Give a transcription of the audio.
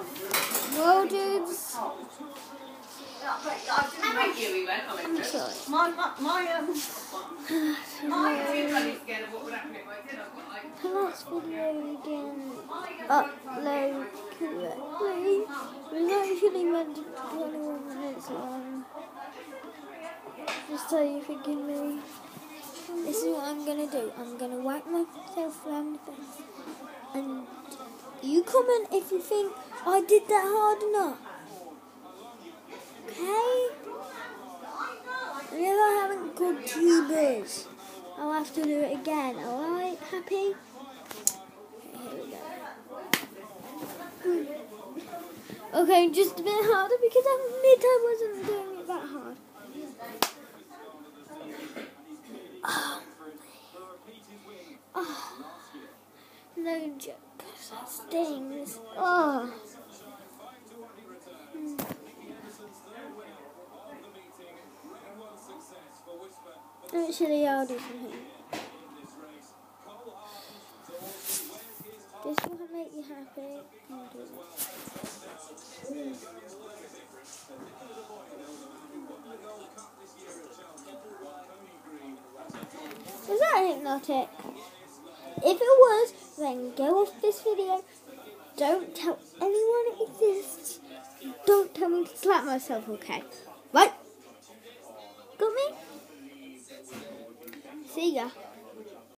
Well, dudes. I'm. My, my, my, um, my last video again upload correctly. Was actually meant to be 21 minutes long. Just so you forgive me. This is what I'm gonna do. I'm gonna whack myself around the face. And you comment if you think I did that hard enough. Okay? And if I haven't called tubers, I'll have to do it again. Alright? Happy? Okay, just a bit harder because I admit I wasn't doing it that hard. Oh, oh. no joke. Stings. Oh. Hmm. Actually, I'll do something. This will make you happy. It. Was that hypnotic? If it was, then go off this video. Don't tell anyone it exists. Don't tell me to slap myself, okay? Right? Got me? See ya.